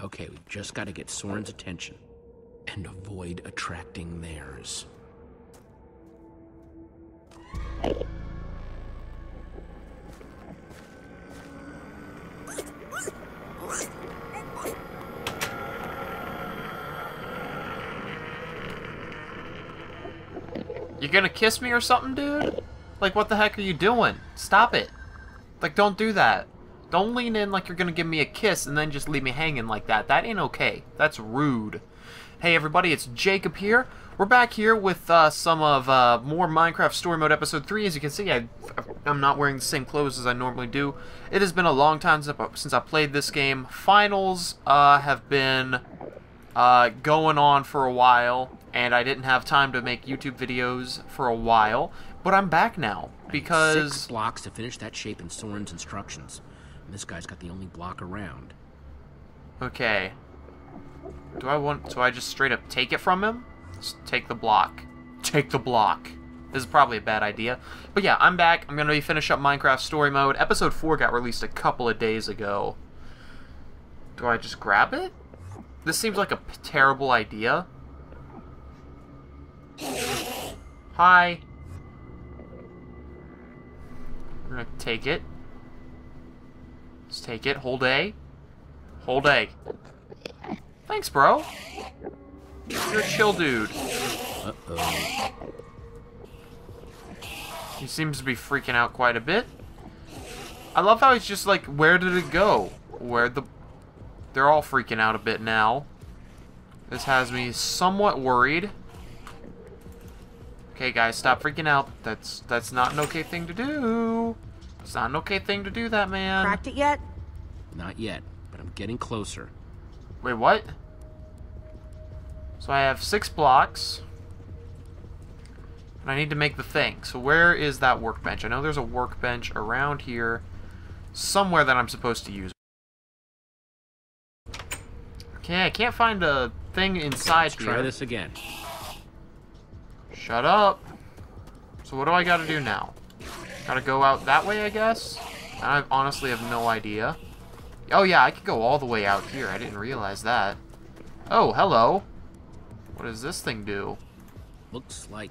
Okay, we just got to get Soren's attention and avoid attracting theirs. You're gonna kiss me or something, dude? Like, what the heck are you doing? Stop it. Like, don't do that. Don't lean in like you're gonna give me a kiss and then just leave me hanging like that. That ain't okay. That's rude. Hey everybody, it's Jacob here. We're back here with uh, some of uh, more Minecraft Story Mode Episode 3. As you can see, I, I'm not wearing the same clothes as I normally do. It has been a long time since I played this game. Finals uh, have been uh, going on for a while, and I didn't have time to make YouTube videos for a while. But I'm back now, because... Six blocks to finish that shape in Soren's instructions. This guy's got the only block around. Okay. Do I want... So I just straight up take it from him? Just take the block. Take the block. This is probably a bad idea. But yeah, I'm back. I'm going to finish up Minecraft Story Mode. Episode 4 got released a couple of days ago. Do I just grab it? This seems like a terrible idea. Hi. We're gonna take it. Take it. Hold A. Hold A. Thanks, bro. You're a chill dude. Uh-oh. He seems to be freaking out quite a bit. I love how he's just like, where did it go? Where the... They're all freaking out a bit now. This has me somewhat worried. Okay, guys, stop freaking out. That's that's not an okay thing to do. It's not an okay thing to do that, man. Cracked it yet? Not yet, but I'm getting closer. Wait, what? So I have six blocks. And I need to make the thing. So where is that workbench? I know there's a workbench around here somewhere that I'm supposed to use. Okay, I can't find a thing inside Let's here. try this again. Shut up. So what do I gotta do now? Gotta go out that way, I guess? I honestly have no idea. Oh yeah, I could go all the way out here. I didn't realize that. Oh, hello. What does this thing do? Looks like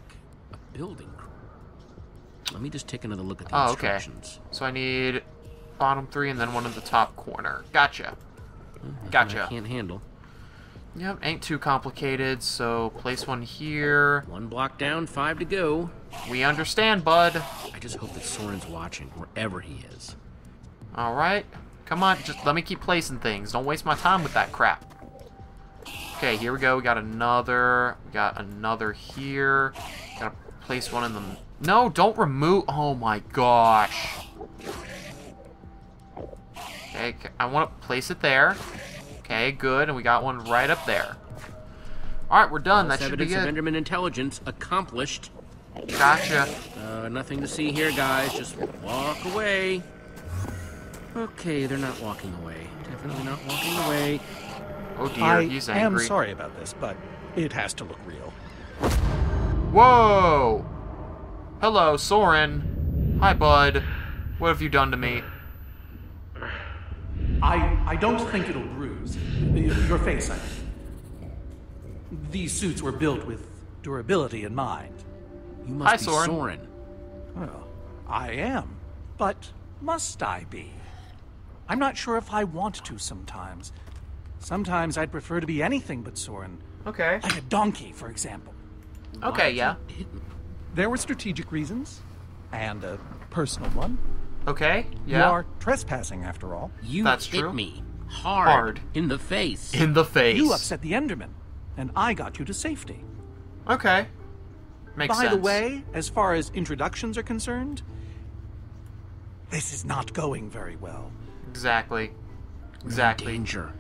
a building. Let me just take another look at the Oh, okay. instructions. So I need bottom three and then one in the top corner. Gotcha. Nothing Gotcha. I can't handle. Yep, ain't too complicated, so place one here. One block down, five to go. We understand, bud. I just hope that Soren's watching, wherever he is. Alright. Come on, just let me keep placing things. Don't waste my time with that crap. Okay, here we go. We got another. We got another here. Gotta place one in the... No, don't remove... Oh my gosh. Okay, I want to place it there. Okay, good. And we got one right up there. Alright, we're done. That should be good. Enderman intelligence accomplished. Gotcha. Uh, nothing to see here, guys. Just walk away. Okay, they're not walking away. Definitely not walking away. Oh dear, I he's am sorry about this, but it has to look real. Whoa! Hello, Soren. Hi, bud. What have you done to me? I I don't think it'll bruise your face. I mean. These suits were built with durability in mind. You must Hi, be Soren. Soren. Well, I am, but must I be? I'm not sure if I want to sometimes. Sometimes I'd prefer to be anything but Soren, Okay. like a donkey, for example. Okay, yeah. There were strategic reasons, and a personal one. Okay, yeah. You are trespassing, after all. You That's hit true. me hard, Hard. in the face. In the face. You upset the Enderman, and I got you to safety. Okay. Makes sense. By sense. the way, as far as introductions are concerned, this is not going very well. Exactly. Exactly. Danger.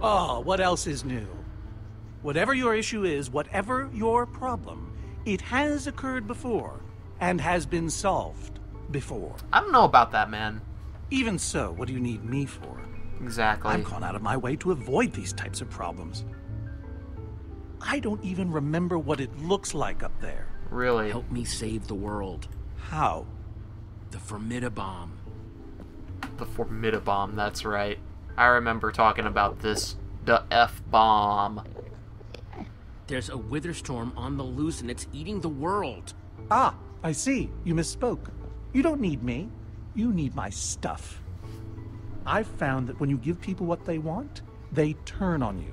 Oh, what else is new? Whatever your issue is, whatever your problem, it has occurred before and has been solved before. I don't know about that, man. Even so, what do you need me for? Exactly. I've gone out of my way to avoid these types of problems. I don't even remember what it looks like up there. Really. Help me save the world. How? The Formidabomb. The Formidabomb, that's right. I remember talking about this The F bomb. There's a wither storm on the loose and it's eating the world. Ah, I see. You misspoke. You don't need me. You need my stuff. I've found that when you give people what they want, they turn on you.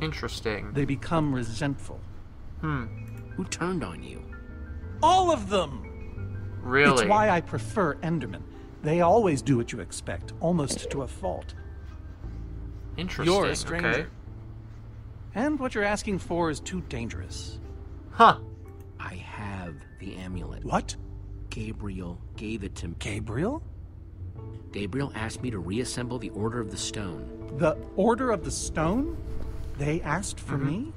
Interesting. They become resentful. Hmm. Who turned on you? All of them! Really? It's why I prefer Endermen. They always do what you expect, almost to a fault. Interesting. You're a stranger. Okay. And what you're asking for is too dangerous. Huh. I have the amulet. What? Gabriel gave it to me. Gabriel? Gabriel asked me to reassemble the Order of the Stone. The Order of the Stone? They asked for Mm-hmm. me?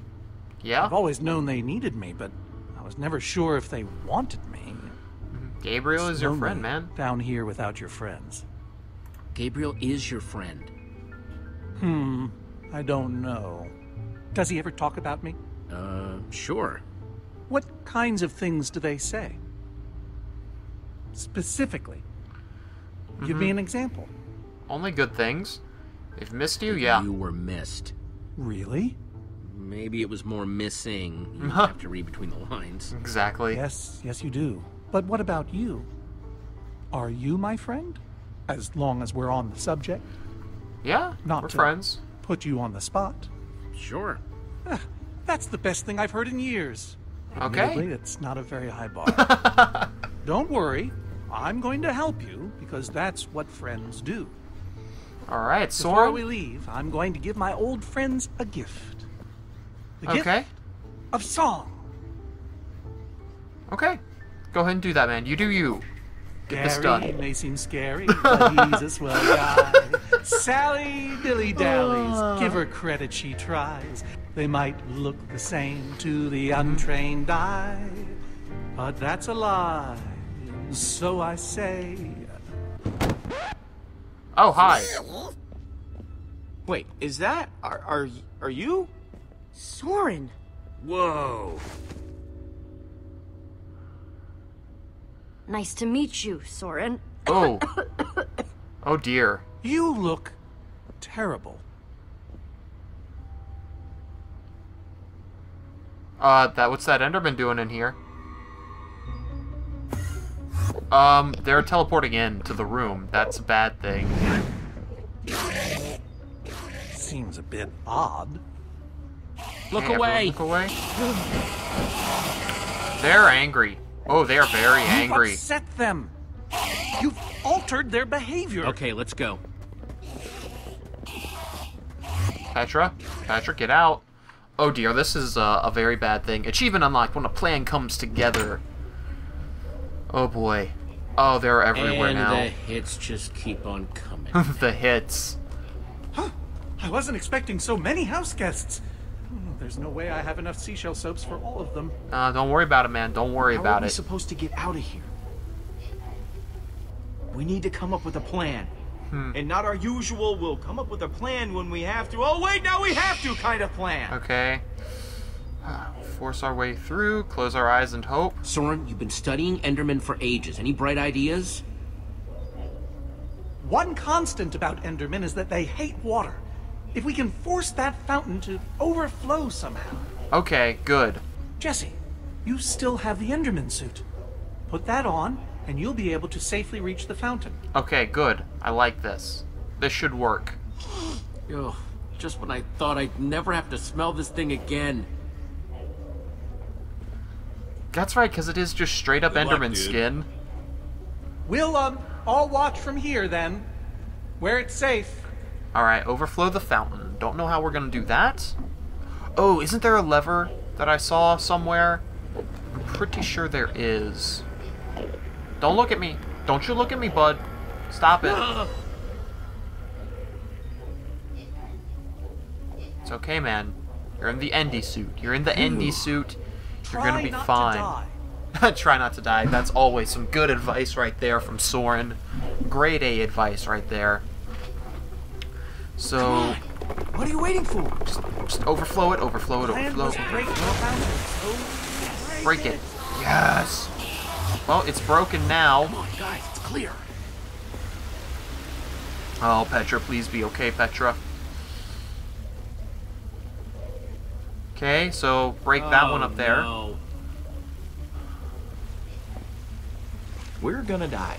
Yeah. I've always known they needed me, but I was never sure if they wanted me. Gabriel is your friend, man. Down here without your friends. Gabriel is your friend. Hmm, I don't know. Does he ever talk about me? Uh, sure. What kinds of things do they say? Specifically. Give Mm-hmm. me an example. Only good things. They've missed you, yeah. You were missed. Really? Maybe it was more missing. You have to read between the lines. Exactly. Yes, yes, you do. But what about you? Are you my friend? As long as we're on the subject. Yeah. Not we're friends. Put you on the spot. Sure. That's the best thing I've heard in years. Okay. Admittedly, it's not a very high bar. Don't worry. I'm going to help you because that's what friends do. All right, Before we leave, I'm going to give my old friends a gift. The gift Okay. of song. Okay. Go ahead and do that, man. You do you. Get this Gary done. may seem scary, but he's a swell guy. Sally dilly dallies, oh. give her credit, she tries. They might look the same to the mm-hmm. untrained eye, but that's a lie. So I say, Oh, hi. Wait, is that are are are you? Soren, Whoa. Nice to meet you, Soren. Oh. Oh dear. you look terrible. Uh, that what's that Enderman doing in here? Um, they're teleporting in to the room. That's a bad thing. Seems a bit odd. Look Hey, away. Look away. They're angry. Oh, they are very angry. You've angry. upset them. You've altered their behavior. Okay, let's go. Petra, Petra, get out. Oh dear, this is uh, a very bad thing. Achievement unlocked when a plan comes together. Oh boy. Oh, they're everywhere and now. the hits just keep on coming. the hits. Huh. I wasn't expecting so many house guests. There's no way I have enough seashell soaps for all of them. Uh, don't worry about it, man. Don't worry How about are we it. supposed to get out of here? We need to come up with a plan. Hmm. And not our usual, we'll come up with a plan when we have to. Oh, wait, now we have to kind of plan. Okay. Force our way through, close our eyes and hope. Soren, you've been studying Enderman for ages. Any bright ideas? One constant about Endermen is that they hate water. If we can force that fountain to overflow somehow. Okay, good. Jesse, you still have the Enderman suit. Put that on, and you'll be able to safely reach the fountain. Okay, good. I like this. This should work. Ugh, just when I thought I'd never have to smell this thing again. That's right, because it is just straight up luck, Enderman dude. skin. We'll, um, all watch from here then. Where it's safe. Alright, overflow the fountain. Don't know how we're gonna do that. Oh, isn't there a lever that I saw somewhere? I'm pretty sure there is. Don't look at me. Don't you look at me, bud. Stop it. It's okay, man. You're in the Endy suit. You're in the Endy suit. You're gonna be not to fine. Try not to die. That's always some good advice right there from Soren. Grade A advice right there. So, What are you waiting for? just overflow it, overflow it, Plan overflow it. break the fountain, so Break it. Yes. Well, it's broken now. Come on, guys, it's clear. Oh, Petra, please be okay, Petra. Okay, so break that one up there. no. We're gonna die.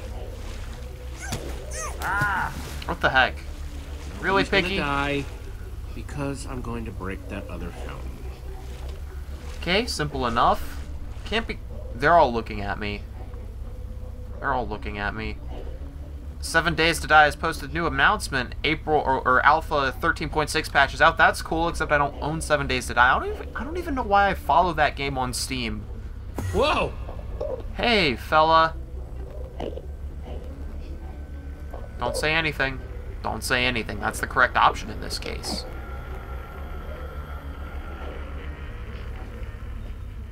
Ah. What the heck? Really, He's gonna die because I'm going to break that other fountain. Okay, simple enough. Can't be. They're all looking at me. They're all looking at me. Seven Days to Die has posted new announcement. April or, or Alpha 13.6 patch is out. That's cool, except I don't own Seven Days to Die. I don't even. I don't even know why I follow that game on Steam. Whoa! Hey, fella. Don't say anything. Don't say anything. That's the correct option in this case.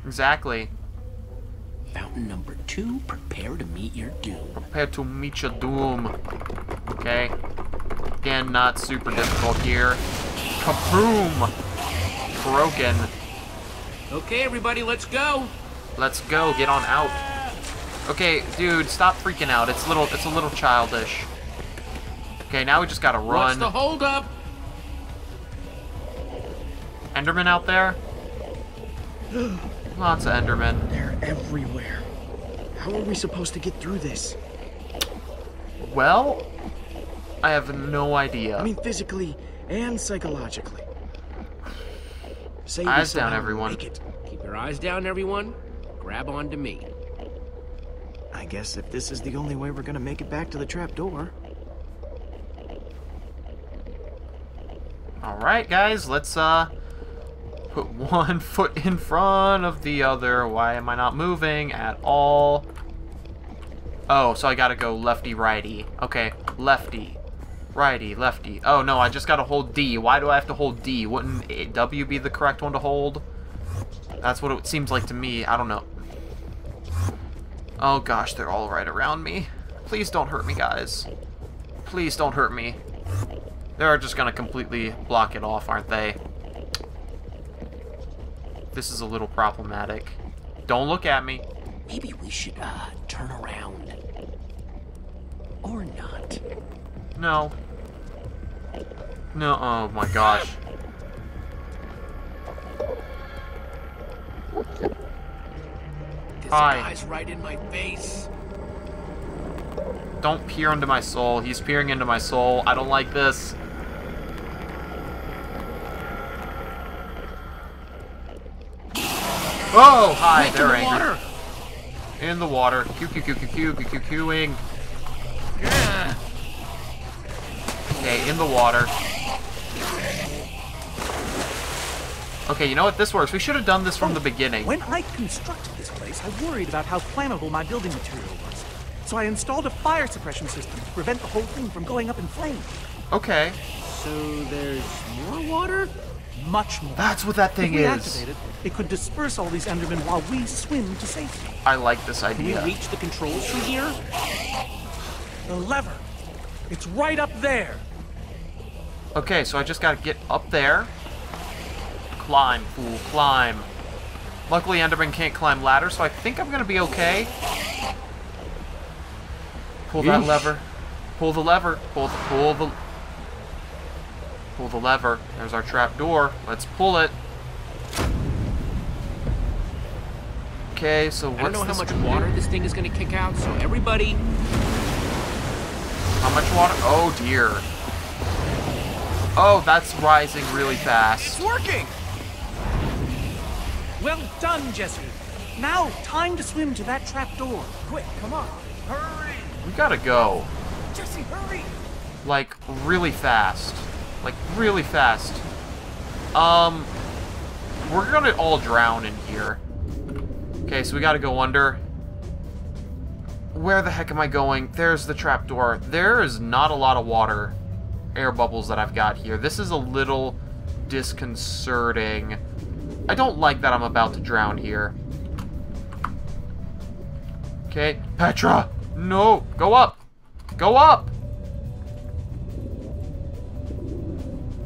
Exactly. Fountain number two, prepare to meet your doom. Prepare to meet your doom. Okay. Again, not super difficult here. Kaboom! Broken. Okay, everybody, let's go. Let's go. Get on out. Okay, dude, stop freaking out. It's little. It's a little childish. Okay, now we just gotta run. What's run. the holdup? Enderman out there? Lots of Enderman. They're everywhere. How are we supposed to get through this? Well, I have no idea. I mean, physically and psychologically. Say Eyes down, everyone. Make it. Keep your eyes down, everyone. Grab onto me. I guess if this is the only way we're gonna make it back to the trap door. All right, guys, let's uh put one foot in front of the other. Why am I not moving at all? Oh, so I gotta go lefty righty. Okay, lefty, righty, lefty. Oh no, I just gotta hold D. Why do I have to hold D? Wouldn't W be the correct one to hold? That's what it seems like to me. I don't know. Oh gosh, they're all right around me. Please don't hurt me, guys. Please don't hurt me. They're just gonna completely block it off, aren't they? This is a little problematic. Don't look at me. Maybe we should uh turn around. Or not. No. No, oh my gosh. This Hi. guy's right in my face. Don't peer into my soul. He's peering into my soul. I don't like this. Oh, hi, Quick, in they're the angry. water. In the water. Q Q Q Q Q Q Q Qing. Yeah. Okay, in the water. Okay, you know what? This works. We should have done this from the oh, beginning. When I constructed this place, I worried about how flammable my building material was. So I installed a fire suppression system to prevent the whole thing from going up in flames. Okay. So there's more water? Much more. That's what that thing if we is. activate it, it could disperse all these Endermen while we swim to safety. I like this Can we reach the controls from here? The lever. It's right up there. Okay, so I just gotta get up there. Climb, fool, climb. Luckily, Enderman can't climb ladders, so I think I'm gonna be okay. Pull that Yeesh. lever. Pull the lever. Pull the pull the pull the lever. There's our trap door. Let's pull it. Okay, so what's I don't know how much water this thing is gonna kick out, so everybody How much water? Oh dear. Oh, that's rising really fast. It's working! Well done, Jesse. Now, time to swim to that trap door. Quick, come on. Hurry! We gotta go. Jesse, hurry! like really fast like really fast. Um we're gonna all drown in here. Okay so we gotta go under. Where the heck am I going? There's the trapdoor there is not a lot of water air bubbles that I've got here. This is a little disconcerting. I don't like that I'm about to drown here. Okay Petra! No! Go up! Go up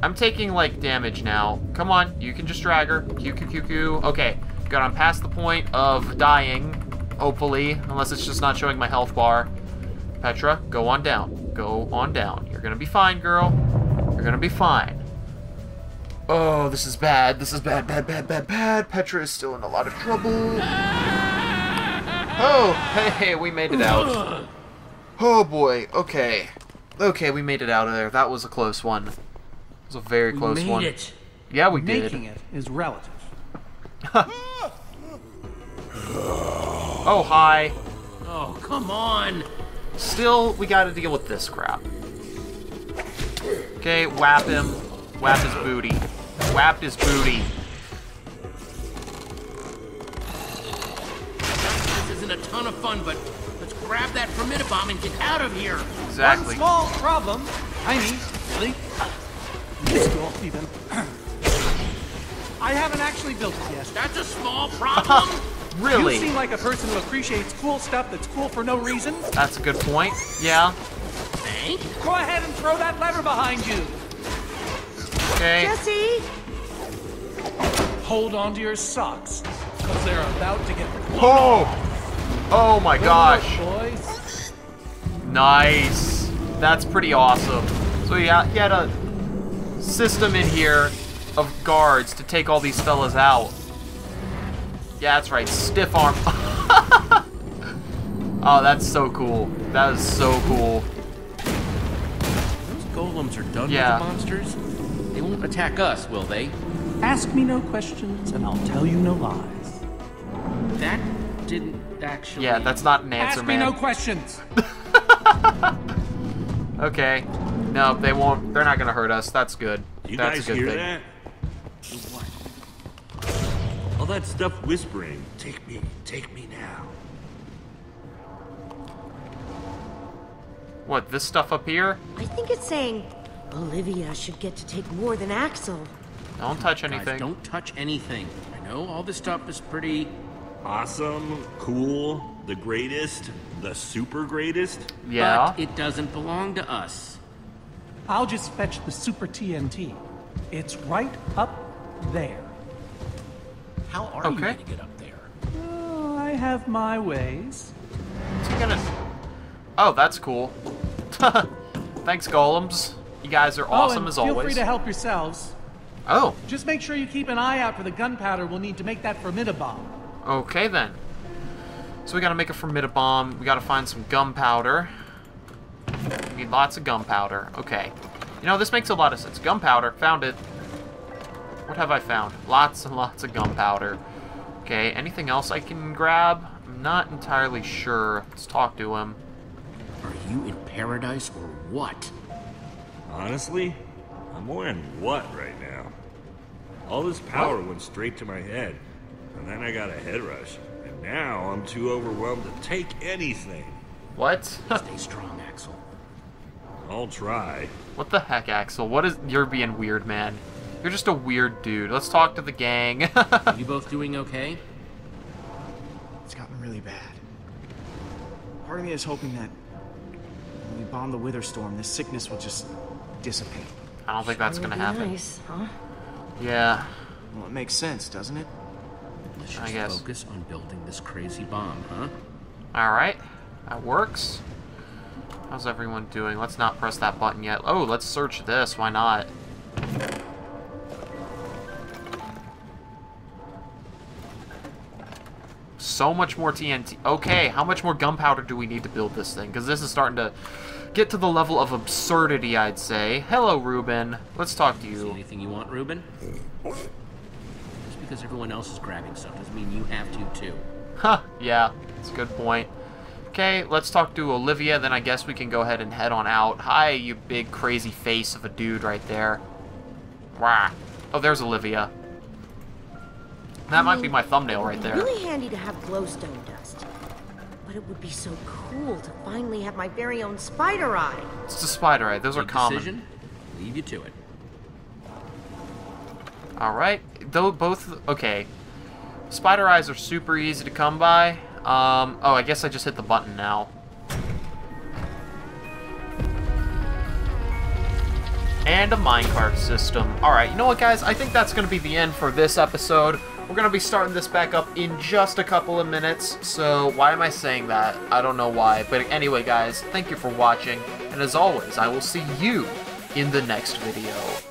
I'm taking, like, damage now. Come on, you can just drag her. Q, Q, Q, Q. Okay, got on past the point of dying, hopefully, unless it's just not showing my health bar. Petra, go on down. Go on down. You're gonna be fine, girl. You're gonna be fine. Oh, this is bad. This is bad, bad, bad, bad, bad. Petra is still in a lot of trouble. Oh, hey, hey, we made it out. Oh boy, okay. Okay, we made it out of there. That was a close one. It was a very close Made one. it. Yeah, we did. Making it is relative. Oh, hi. Oh, come on. Still, we gotta deal with this crap. Okay, whap him. Whap his booty. Whap his booty. This isn't a ton of fun, but let's grab that Formidabomb and get out of here. Exactly. One small problem. Tiny, really. Minuscule, even. I haven't actually built it yet. That's a small problem. Really? You seem like a person who appreciates cool stuff that's cool for no reason. That's a good point. Yeah. Thank Go ahead and throw that lever behind you. Okay. Jesse? Hold on to your socks, because they're about to get Oh! Oh my gosh. boys. Nice. That's pretty awesome. So yeah, he had a system in here of guards to take all these fellas out. Yeah, that's right. Stiff arm. oh, that's so cool. That is so cool. Those golems are done Yeah. with the monsters. They won't attack us, will they? Ask me no questions, and I'll tell you no lies. That didn't actually. Yeah, that's not an answer, Ask me no questions. Okay. No, they won't. They're not gonna hurt us. That's good. You That's guys a good hear thing. that? All that stuff whispering. Take me, take me now. What? This stuff up here? I think it's saying Olivia should get to take more than Axel. Don't touch Guys, anything. don't touch anything. I know all this stuff is pretty. Awesome, cool, the greatest, the super greatest. Yeah. But it doesn't belong to us. I'll just fetch the super TNT. It's right up there. How are Okay. you going to get up there? Oh, I have my ways. Is he gonna? Oh, that's cool. Thanks, golems. You guys are oh, awesome and as feel always. free to help yourselves. Oh, Just make sure you keep an eye out for the gunpowder we'll need to make that formidabomb. okay then. So we gotta make a formidabomb. We gotta find some gunpowder. We need lots of gunpowder. Okay. You know, this makes a lot of sense. Gunpowder. Found it. What have I found? Lots and lots of gunpowder. Okay, anything else I can grab? I'm not entirely sure. Let's talk to him. Are you in paradise or what? Honestly, I'm wearing what right now? All this power went straight to my head, and then I got a head rush, and now I'm too overwhelmed to take anything. What? Stay strong, Axel. I'll try. What the heck, Axel? What is... You're being weird, man. You're just a weird dude. Let's talk to the gang. Are you both doing okay? It's gotten really bad. Part of me is hoping that when we bomb the Wither Storm, this sickness will just dissipate. I don't think that's gonna happen. Nice, huh? Yeah. Well, it makes sense, doesn't it? Let's I just guess. focus on building this crazy bomb, huh? Alright. That works. How's everyone doing? Let's not press that button yet. Oh, let's search this. Why not? So much more TNT. Okay, how much more gunpowder do we need to build this thing? Because this is starting to get to the level of absurdity, I'd say. Hello, Reuben. Let's talk to See you. anything you want, Reuben? Just because everyone else is grabbing stuff doesn't mean you have to, too. Huh, yeah, that's a good point. Okay, let's talk to Olivia, then I guess we can go ahead and head on out. Hi, you big crazy face of a dude right there. Wah. Oh, there's Olivia. That might be my thumbnail right there. Really handy to have glowstone dust. But it would be so cool to finally have my very own spider eye. It's the spider eye. Those are Big common. decision. Leave you to it. Alright. Though both okay. Spider eyes are super easy to come by. Um oh I guess I just hit the button now. And a minecart system. Alright, you know what guys? I think that's gonna be the end for this episode. We're gonna be starting this back up in just a couple of minutes. So why am I saying that? I don't know why. But anyway guys, thank you for watching. And as always, I will see you in the next video.